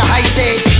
you hate it